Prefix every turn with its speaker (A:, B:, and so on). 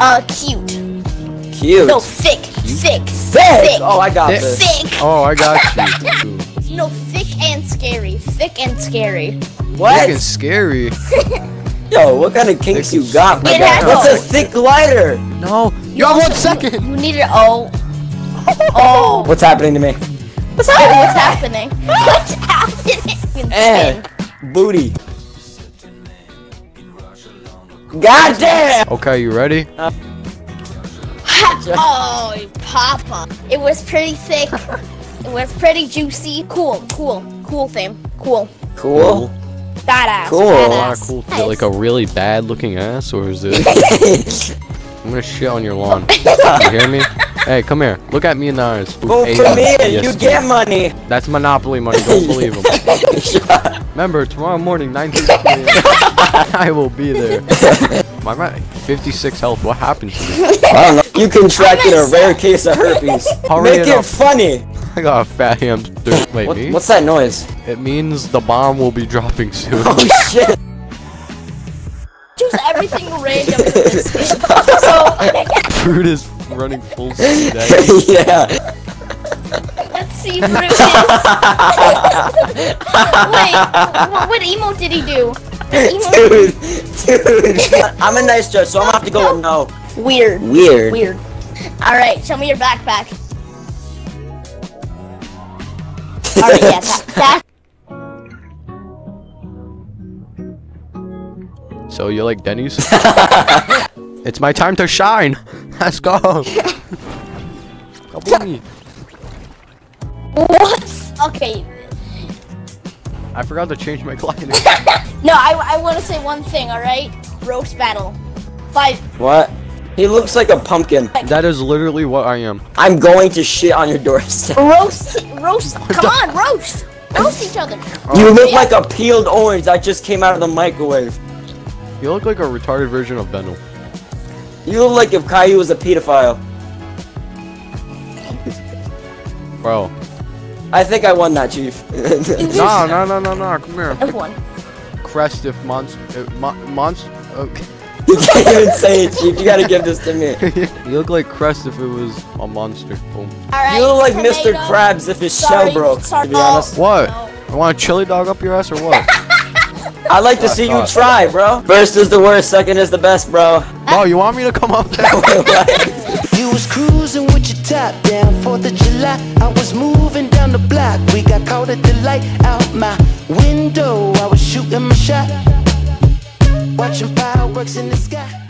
A: Uh, cute.
B: Cute.
A: No, thick. Thick.
B: Thick. Oh, I got
C: Thick.
B: this.
A: Thick.
C: Oh, I got you.
A: No, thick and scary. Thick and scary.
B: What?
C: Fucking scary.
B: Yo, what kind of kinks
C: Thick
B: you got, my guy? What's a thick lighter?
C: No. You have one second.
A: You need it. Oh. Oh.
B: What's happening to me?
A: What's happening? What's happening? What's
B: Eh, booty. God damn!
C: Okay, you ready?
A: Oh, Papa. It was pretty thick. it was pretty juicy. Cool, cool, cool thing. Cool.
B: Cool.
A: Badass.
B: Cool.
C: A lot
A: Badass.
C: of cool. Is it like a really bad looking ass, or is it? I'm gonna shit on your lawn. You hear me? Hey, come here. Look at me in the eyes.
B: Vote
C: Hey,
B: for me and you get money.
C: That's Monopoly money. Don't believe him. Remember, tomorrow morning, 9:30 a.m. I will be there. I'm at 56 health. What happened to me?
B: I don't know. You contracted a rare case of herpes.
C: Hurry
B: Make
C: it
B: it funny.
C: I got a fat hamster. Wait,
B: What,
C: me?
B: what's that noise?
C: It means the bomb will be dropping soon.
B: Oh shit.
A: Choose everything random in this game. So,
C: Fruit is running full speed.
B: yeah.
A: Let's see what. Wait, what, what emo did he do?
B: Dude, dude. I'm a nice judge, so I'm gonna have to go with no.
A: Weird.
B: Weird.
A: Weird. Alright, show me your backpack. Alright, yeah, that, that
C: So you like Denny's? it's my time to shine. Let's go. Come with me.
A: What? Okay.
C: I forgot to change my glider.
A: No, I, I want to say one thing, alright? Roast battle. Five.
B: What? He looks like a pumpkin.
C: that is literally what I am.
B: I'm going to shit on your doorstep.
A: Roast. Roast. Come on, roast. Roast each other.
B: You look
A: Yeah.
B: like a peeled orange that just came out of the microwave.
C: You look like a retarded version of Venom.
B: You look like if Caillou was a pedophile.
C: Bro.
B: I think I won that, Chief.
C: No, no, no, no, no. Come here.
A: That's one.
C: Crest if monster. Uh, mon- monster. Okay.
B: you can't even say it, Chief. You gotta give this to me.
C: you look like Crest if it was a monster. Boom.
A: Alright.
B: You look like Mr. Krabs if his
A: Sorry,
B: shell broke,
A: sorry.
B: to be honest.
C: What?
A: No.
C: I want a chili dog up your ass or what?
B: I'd like to see you
C: Uh,
B: try, bro. First is the worst, second is the best, bro.
C: Bro, you want me to come up there?
D: Top down, 4th of July. I was moving down the block. We got caught at the light out my window. I was shooting my shot, watching fireworks in the sky.